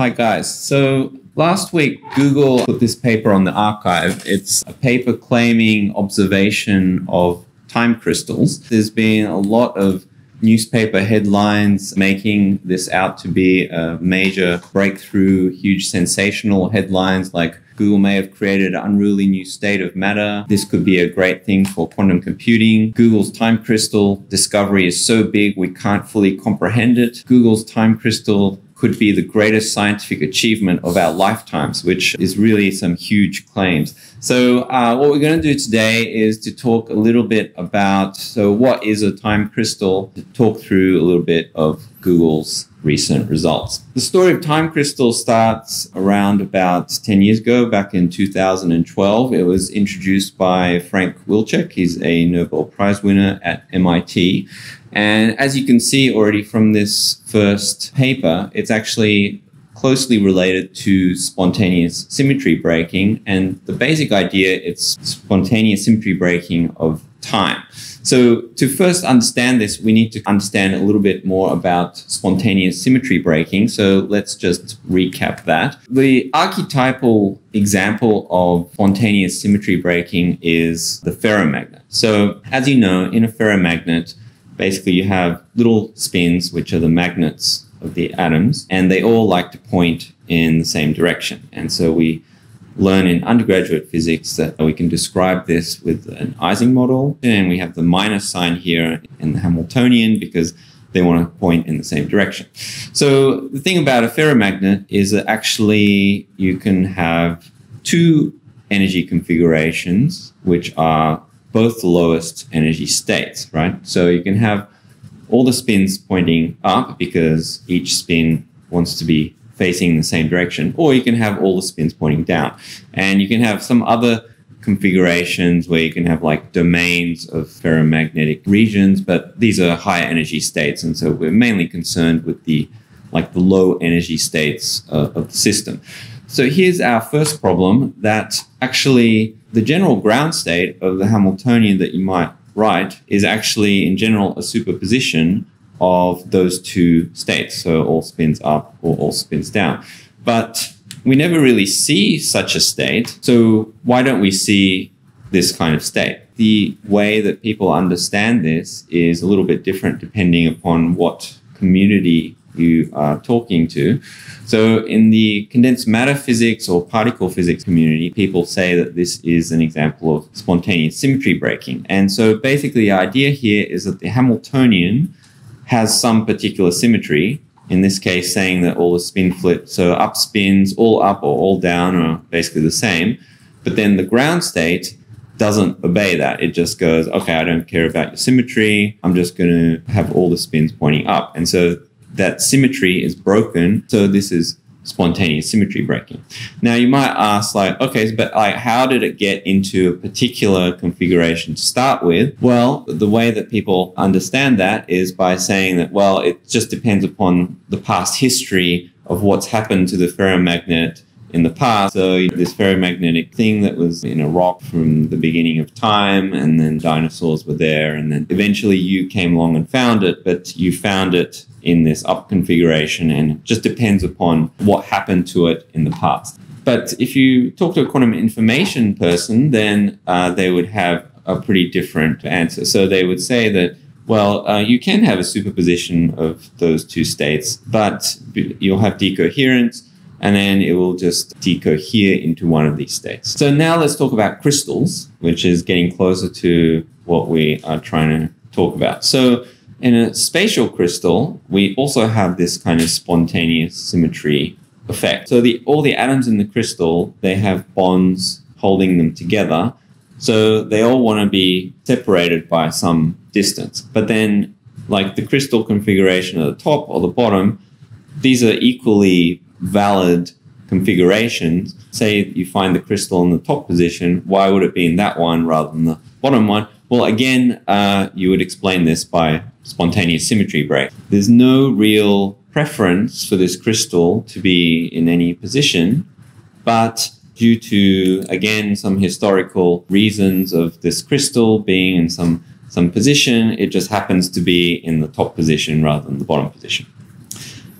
Hi guys. So last week Google put this paper on the arXiv. It's a paper claiming observation of time crystals. There's been a lot of newspaper headlines making this out to be a major breakthrough, huge sensational headlines like Google may have created an unruly new state of matter. This could be a great thing for quantum computing. Google's time crystal discovery is so big we can't fully comprehend it. Google's time crystal could be the greatest scientific achievement of our lifetimes, which is really some huge claims. So uh, what we're going to do today is to talk a little bit about, so what is a time crystal, to talk through a little bit of Google's recent results. The story of time crystal starts around about 10 years ago, back in 2012. It was introduced by Frank Wilczek. He's a Nobel Prize winner at MIT. And as you can see already from this first paper, it's actually closely related to spontaneous symmetry breaking. And the basic idea, it's spontaneous symmetry breaking of time. So to first understand this, we need to understand a little bit more about spontaneous symmetry breaking. So let's just recap that. The archetypal example of spontaneous symmetry breaking is the ferromagnet. So as you know, in a ferromagnet, basically you have little spins, which are the magnets of the atoms, and they all like to point in the same direction. And so we learn in undergraduate physics that we can describe this with an Ising model, and we have the minus sign here in the Hamiltonian because they want to point in the same direction. So the thing about a ferromagnet is that actually you can have two energy configurations, which are both the lowest energy states, right? So you can have all the spins pointing up because each spin wants to be facing the same direction, or you can have all the spins pointing down. And you can have some other configurations where you can have like domains of ferromagnetic regions, but these are high energy states. And so we're mainly concerned with the like the low energy states uh, of the system. So here's our first problem that actually the general ground state of the Hamiltonian that you might write is actually in general a superposition of those two states. So all spins up or all spins down. But we never really see such a state. So why don't we see this kind of state? The way that people understand this is a little bit different depending upon what community you are talking to. So, in the condensed matter physics or particle physics community, people say that this is an example of spontaneous symmetry breaking. And so, basically, the idea here is that the Hamiltonian has some particular symmetry. In this case, saying that all the spin flips, so up spins, all up or all down are basically the same. But then the ground state doesn't obey that. It just goes, okay, I don't care about your symmetry. I'm just going to have all the spins pointing up. And so that symmetry is broken. So this is spontaneous symmetry breaking. Now you might ask like, okay, but like how did it get into a particular configuration to start with? Well, the way that people understand that is by saying that, well, it just depends upon the past history of what's happened to the ferromagnet in the past. So this ferromagnetic thing that was in a rock from the beginning of time, and then dinosaurs were there, and then eventually you came along and found it, but you found it in this up configuration, and it just depends upon what happened to it in the past. But if you talk to a quantum information person, then uh, they would have a pretty different answer. So they would say that well, uh, you can have a superposition of those two states, but you'll have decoherence and then it will just decohere into one of these states. So now let's talk about crystals, which is getting closer to what we are trying to talk about. So in a spatial crystal, we also have this kind of spontaneous symmetry effect. So the all the atoms in the crystal, they have bonds holding them together. So they all want to be separated by some distance. But then like the crystal configuration at the top or the bottom, these are equally valid configurations, say you find the crystal in the top position, why would it be in that one rather than the bottom one? Well, again, uh, you would explain this by spontaneous symmetry break. There's no real preference for this crystal to be in any position, but due to, again, some historical reasons of this crystal being in some, some position, it just happens to be in the top position rather than the bottom position.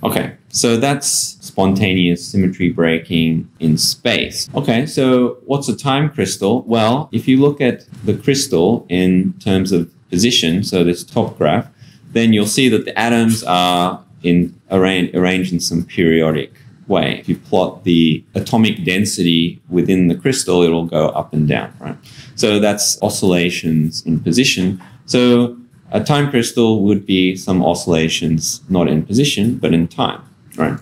Okay, so that's spontaneous symmetry breaking in space. Okay, so what's a time crystal? Well, if you look at the crystal in terms of position, so this top graph, then you'll see that the atoms are in arranged, arranged in some periodic way. If you plot the atomic density within the crystal, it'll go up and down, right? So that's oscillations in position. So a time crystal would be some oscillations not in position, but in time, right?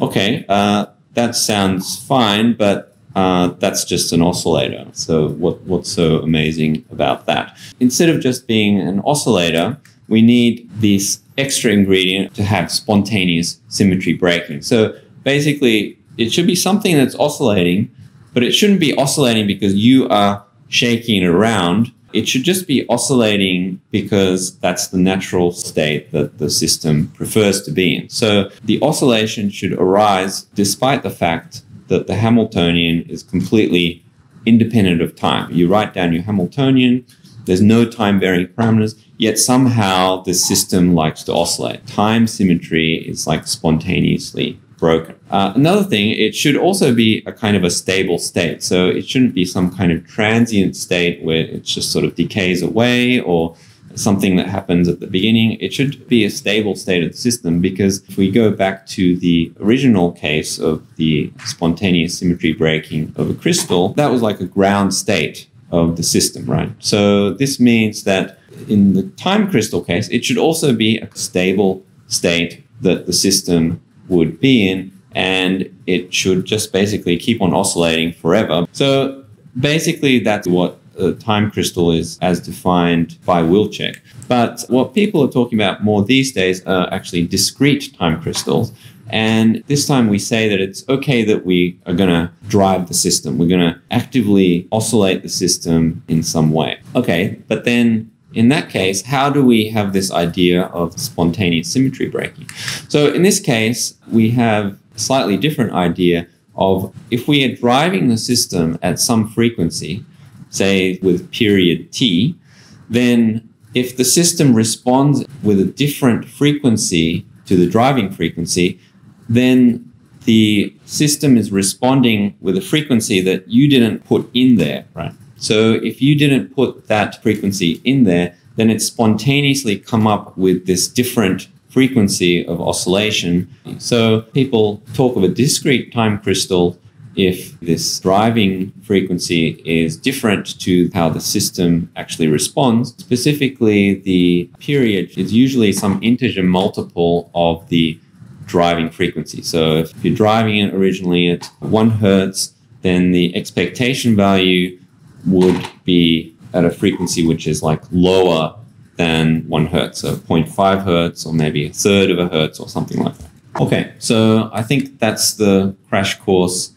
Okay, uh, that sounds fine, but uh, that's just an oscillator. So what, what's so amazing about that? Instead of just being an oscillator, we need this extra ingredient to have spontaneous symmetry breaking. So basically, it should be something that's oscillating, but it shouldn't be oscillating because you are shaking it around. It should just be oscillating because that's the natural state that the system prefers to be in. So the oscillation should arise despite the fact that the Hamiltonian is completely independent of time. You write down your Hamiltonian, there's no time varying parameters, yet somehow the system likes to oscillate. Time symmetry is like spontaneously broken. Uh, another thing, it should also be a kind of a stable state. So it shouldn't be some kind of transient state where it just sort of decays away or something that happens at the beginning. It should be a stable state of the system because if we go back to the original case of the spontaneous symmetry breaking of a crystal, that was like a ground state of the system, right? So this means that in the time crystal case, it should also be a stable state that the system would be in, and it should just basically keep on oscillating forever. So basically, that's what a time crystal is as defined by Wilczek. But what people are talking about more these days are actually discrete time crystals. And this time we say that it's okay that we are going to drive the system. We're going to actively oscillate the system in some way. Okay, but then in that case, how do we have this idea of spontaneous symmetry breaking? So in this case, we have a slightly different idea of if we are driving the system at some frequency, say with period t, then if the system responds with a different frequency to the driving frequency, then the system is responding with a frequency that you didn't put in there, right? So if you didn't put that frequency in there, then it spontaneously come up with this different frequency of oscillation. So people talk of a discrete time crystal if this driving frequency is different to how the system actually responds. Specifically, the period is usually some integer multiple of the driving frequency. So if you're driving it originally at one hertz, then the expectation value would be at a frequency which is like lower than one hertz, so 0.5 hertz or maybe a third of a hertz or something like that. Okay, so I think that's the crash course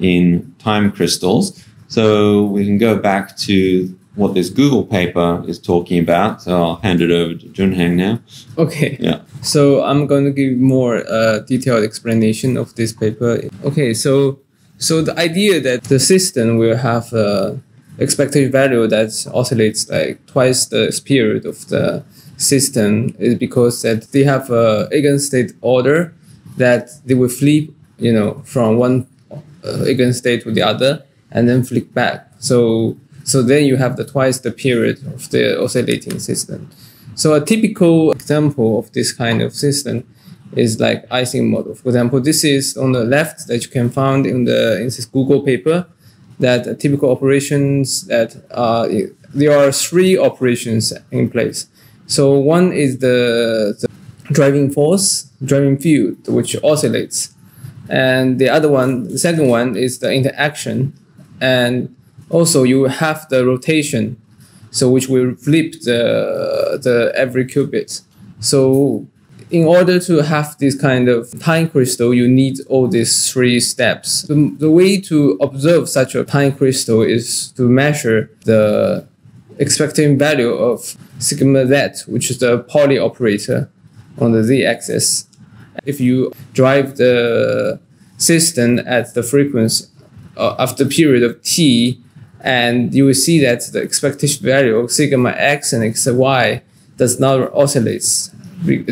in time crystals. So we can go back to what this Google paper is talking about. So I'll hand it over to Junheng now. Okay. Yeah. So I'm going to give more uh, detailed explanation of this paper. Okay. So so the idea that the system will have a expected value that oscillates like twice the period of the system is because that they have a eigenstate order that they will flip, you know, from one uh, eigenstate to the other and then flip back. So so then you have the twice the period of the oscillating system. So a typical example of this kind of system is like Ising model. For example, this is on the left that you can find in the in this Google paper that typical operations that uh, there are three operations in place. So one is the, the driving force, driving field, which oscillates. And the other one, the second one is the interaction. And also you have the rotation, so which will flip the, the every qubit. So in order to have this kind of time crystal, you need all these three steps. The, the way to observe such a time crystal is to measure the expected value of sigma z, which is the Pauli operator on the z-axis. If you drive the system at the frequency uh, of the period of t, and you will see that the expectation value of sigma x and xy does not oscillate it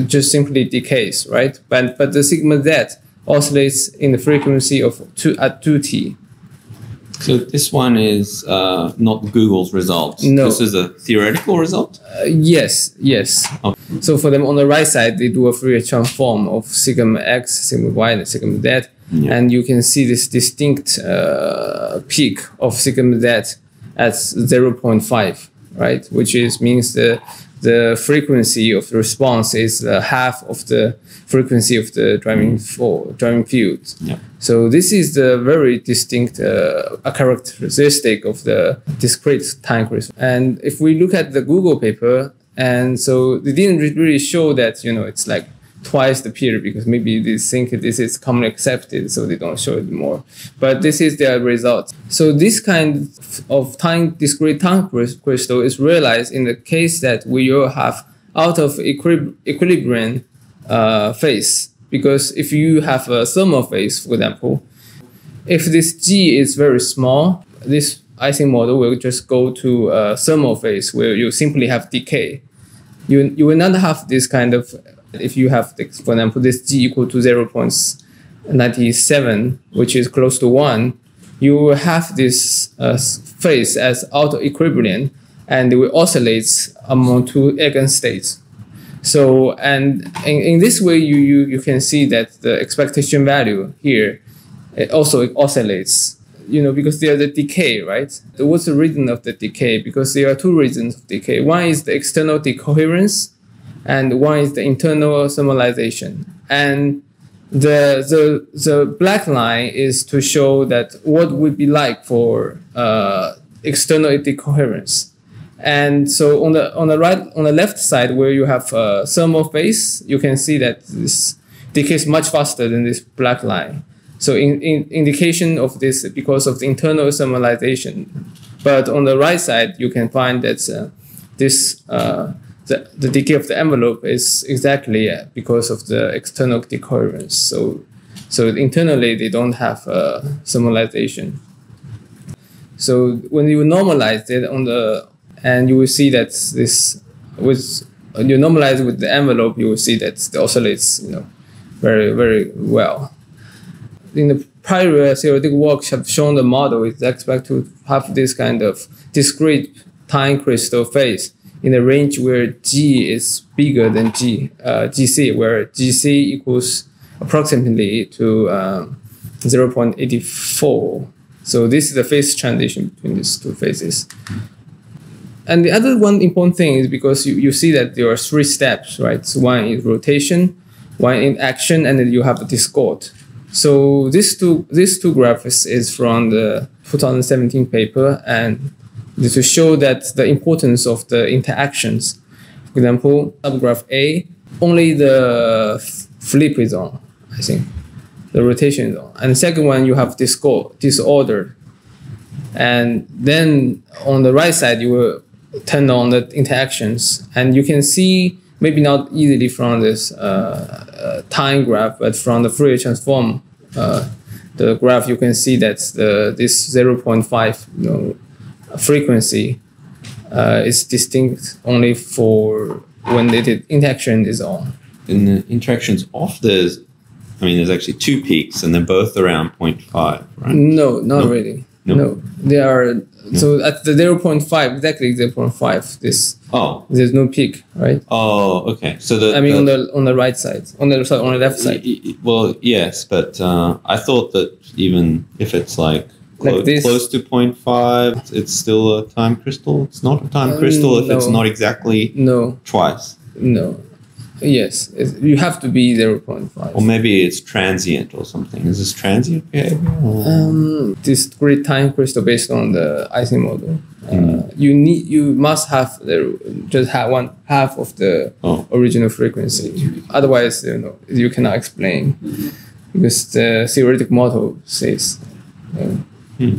just simply decays, right? But but the sigma z oscillates in the frequency of two at 2t. So this one is uh, not Google's result. No. This is a theoretical result. Uh, yes, yes. Okay. So for them on the right side, they do a Fourier transform of sigma x, sigma y, and sigma z, Yeah. and you can see this distinct uh, peak of sigma z at 0.5, right? Which is means the the frequency of the response is uh, half of the frequency of the driving for driving field. Yeah. So this is the very distinct uh, a characteristic of the discrete time crystal. And if we look at the Google paper, and so they didn't really show that you know it's like twice the period because maybe they think this is commonly accepted, so they don't show it more. But this is their result. So this kind of time discrete time crystal is realized in the case that we all have out of equilib- equilibrium uh, phase. Because if you have a thermal phase, for example, if this G is very small, this Ising model will just go to a thermal phase where you simply have decay. You, you will not have this kind of, if you have, for example, this G equal to 0.97, which is close to 1, you have this uh, phase as out of equilibrium and it will oscillate among two eigenstates. So, and in, in this way, you, you, you can see that the expectation value here it also oscillates, you know, because there's a decay, right? What's the reason of the decay? Because there are two reasons of decay. One is the external decoherence, and one is the internal thermalization. And the, the, the black line is to show that what would be like for uh, external decoherence. And so on the on the right on the left side where you have a thermal phase, you can see that this decays much faster than this black line. So in, in indication of this because of the internal thermalization. But on the right side, you can find that uh, this uh, the, the decay of the envelope is exactly because of the external decoherence. So so internally they don't have uh, thermalization. So when you normalize it on the and you will see that this with when you normalize with the envelope, you will see that it oscillates, you know, very very well. In the prior theoretical works have shown the model is expected to have this kind of discrete time crystal phase in a range where G is bigger than G, uh, GC, where GC equals approximately to um, 0.84. So this is the phase transition between these two phases. And the other one important thing is because you, you see that there are three steps, right? So one is rotation, one in action, and then you have a disorder. So these two these two graphs is from the 2017 paper, and to show that the importance of the interactions. For example, subgraph A, only the flip is on, I think. The rotation is on. And second one, you have disorder. And then on the right side, you will turn on the interactions. And you can see, maybe not easily from this uh, uh, time graph, but from the Fourier transform, uh, the graph, you can see that the, this 0.5 you know, frequency uh, is distinct only for when the interaction is on. In the interactions off, there's, I mean, there's actually two peaks, and they're both around 0.5, right? No, not No? really. No? No. they are so at the 0.5 exactly 0.5. This Oh, there's no peak, right? oh, okay. So the I mean, the- on the on the right side, on the sorry, on the left side. Well, yes, but uh, I thought that even if it's like, Like this? close to 0.5, it's still a time crystal. It's not a time Um, crystal if it's not exactly No, twice. no. Yes, you have to be 0.5. Or maybe it's transient or something. Is this transient behavior? or- um, discrete time crystal based on the Ising model. Uh, Mm. you need you must have the just have one half of the Oh. original frequency. Otherwise, you know you cannot explain because the theoretical model says. Uh, Hmm.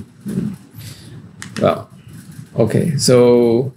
Well, okay, so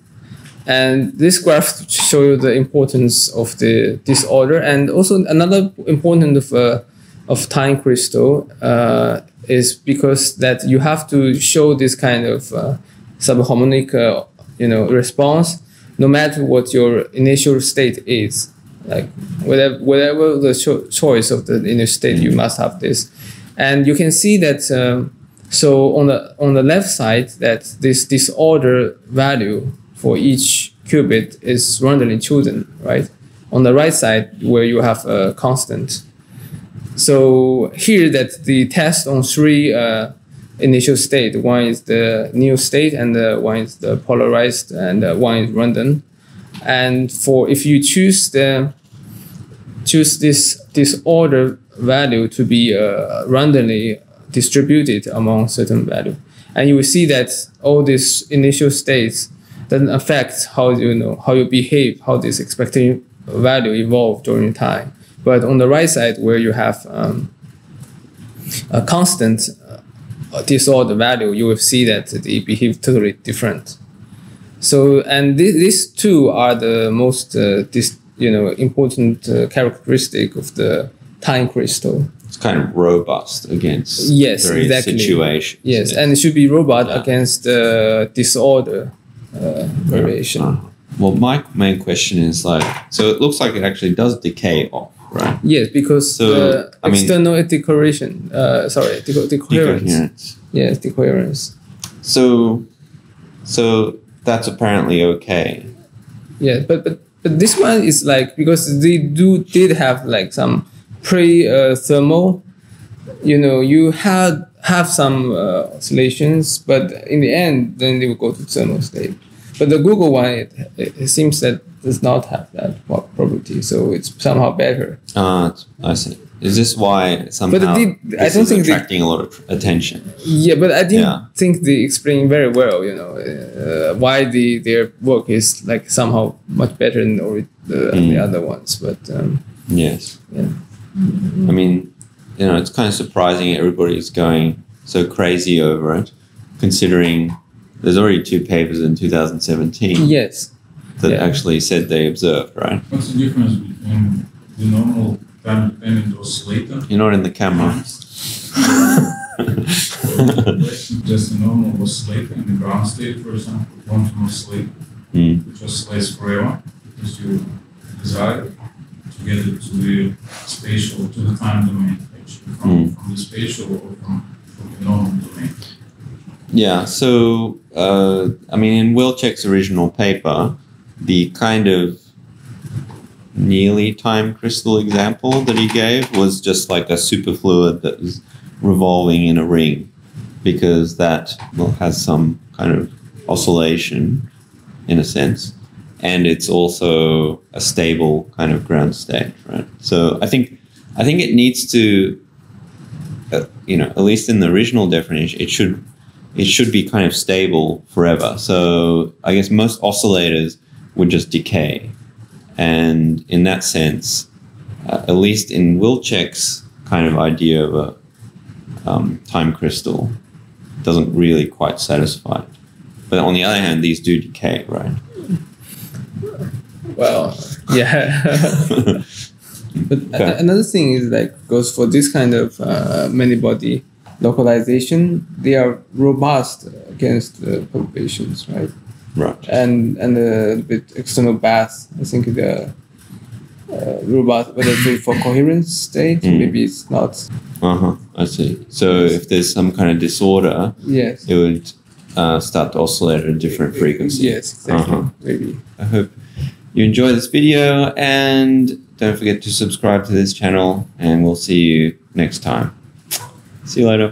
and this graph show you the importance of the disorder and also another important of uh, of time crystal uh, is because that you have to show this kind of uh, subharmonic uh, you know response no matter what your initial state is like whatever whatever the cho- choice of the initial state, you must have this, and you can see that. Um, so on the on the left side, that this disorder value for each qubit is randomly chosen, right? On the right side, where you have a constant. So here, that the test on three uh, initial state. One is the Néel state, and uh, one is the polarized, and uh, one is random. And for if you choose the choose this disorder value to be uh, randomly distributed among certain value. And you will see that all these initial states doesn't affect how you know how you behave, how this expected value evolve during time. But on the right side, where you have um, a constant uh, disorder value, you will see that they behave totally different. So, and th- these two are the most uh, you know important uh, characteristic of the time crystal. It's kind of robust against Yes, exactly. situations. Yes, and it should be robust Yeah. against uh, disorder uh, variation. Uh, well, my main question is like, so it looks like it actually does decay off, right? Yes, because So, the I mean- external decoration, uh, sorry, deco- decoherence. Decoherence. Yes, decoherence. So, so that's apparently okay. Yeah, but but but this one is like because they do did have like some pre uh, thermal, you know, you had have some uh, oscillations, but in the end, then they will go to thermal state. But the Google one, it, it, seems that does not have that pro- property, so it's somehow better. Uh, I see. Is this why somehow did- I don't is think they- attracting a lot of attention? Yeah, but I didn't Yeah. think they explain very well, you know, uh, why the their work is like somehow much better than the, the Mm. other ones. But um, Yes. Yeah. I mean, you know, it's kind of surprising everybody's going so crazy over it, considering there's already two papers in 2017 yes, that yeah. actually said they observed, right? What's the difference between the normal time dependent oscillator? You're not in the camera. Just a normal oscillator in the ground state, for example, quantum oscillator, Hmm. which oscillates forever because you desire to get it to the spatial, to the time domain, actually, from, Mm. from the spatial or from, from the normal domain. Yeah, so uh, I mean, in Wilczek's original paper, the kind of nearly time crystal example that he gave was just like a superfluid that was revolving in a ring, because that has some kind of oscillation, in a sense, and it's also a stable kind of ground state, right? So I think I think it needs to, uh, you know, at least in the original definition, it should it should be kind of stable forever. So I guess most oscillators would just decay. And in that sense, uh, at least in Wilczek's kind of idea of a um, time crystal, doesn't really quite satisfy. But on the other hand, these do decay, right? Well, yeah. but Okay. another thing is like goes for this kind of uh, many body localization. They are robust against uh, perturbations, right? right. and and a bit external bath. I think the uh, robot, whether it's for coherence state, Mm. maybe it's not. Uh huh. I see. So if there's some kind of disorder, Yes. it would uh, start to oscillate at a different frequency. Yes, exactly. Uh-huh. Maybe. I hope you enjoy this video and don't forget to subscribe to this channel and we'll see you next time. See you later.